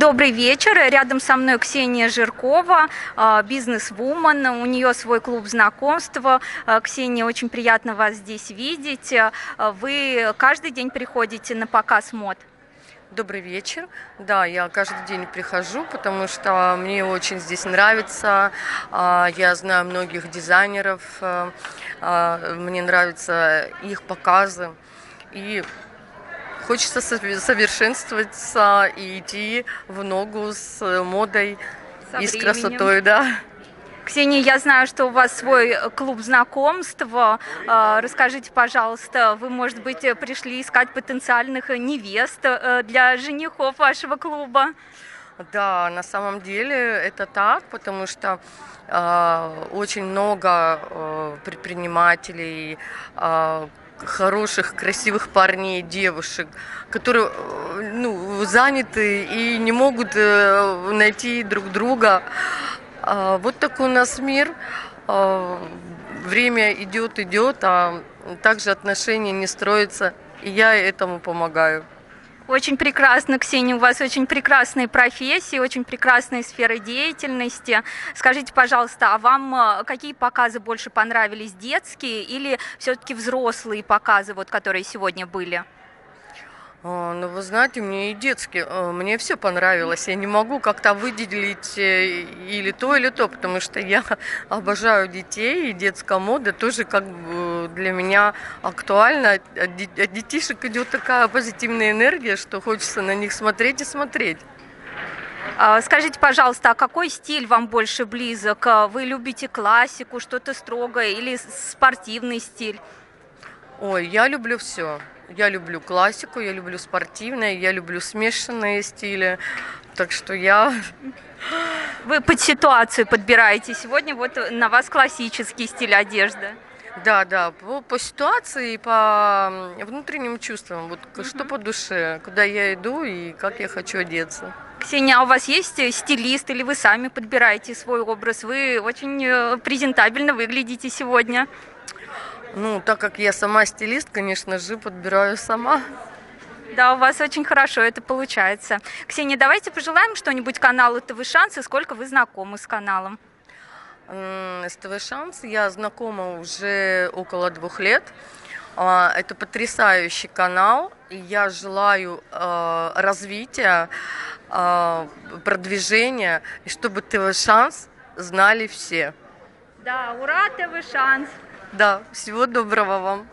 Добрый вечер. Рядом со мной Ксения Жиркова, а, бизнес-вумен. У нее свой клуб знакомства. А, Ксения, очень приятно вас здесь видеть. А, Вы каждый день приходите на показ мод? Добрый вечер. Да, я каждый день прихожу, потому что мне очень здесь нравится. Я знаю многих дизайнеров, мне нравятся их показы. И хочется сове- совершенствоваться и идти в ногу с модой Со и с временем. красотой, да. Ксения, я знаю, что у вас свой клуб знакомства. А, Расскажите, пожалуйста, вы, может быть, пришли искать потенциальных невест э, для женихов вашего клуба? Да, на самом деле это так, потому что э, очень много э, предпринимателей, э, хороших, красивых парней, девушек, которые э, ну, заняты и не могут э, найти друг друга. А, вот такой у нас мир. А, время идет, идет, а также отношения не строятся, и я этому помогаю. Очень прекрасно, Ксения, у вас очень прекрасные профессии, очень прекрасные сферы деятельности. Скажите, пожалуйста, а вам э, какие показы больше понравились, детские или все-таки взрослые показы, вот, которые сегодня были? А, Ну, вы знаете, мне и детские, э, мне все понравилось. Я не могу как-то выделить э, или то, или то, потому что я обожаю детей, и детская мода тоже как бы для меня актуальна. От де- от детишек идет такая позитивная энергия, что хочется на них смотреть и смотреть. А, Скажите, пожалуйста, а какой стиль вам больше близок? А, Вы любите классику, что-то строгое или спортивный стиль? Ой, я люблю все. Я люблю классику, я люблю спортивное, я люблю смешанные стили. Так что я Вы под ситуацию подбираете. Сегодня вот на вас классический стиль одежды. Да, да, по, по ситуации и по внутренним чувствам, вот к- что по душе, куда я иду и как я хочу одеться. Ксения, а у вас есть э, стилист или вы сами подбираете свой образ? Вы очень э, презентабельно выглядите сегодня. Ну, так как я сама стилист, конечно же, подбираю сама. Да, у вас очень хорошо это получается. Ксения, давайте пожелаем что-нибудь каналу ТВ Шанс и сколько вы знакомы с каналом. М, СТВ «Шанс» я знакома уже около двух лет. А, Это потрясающий канал, и я желаю э, развития, э, продвижения, и чтобы ТВ «Шанс» знали все. Да, ура, ТВ Шанс! Да, всего доброго вам.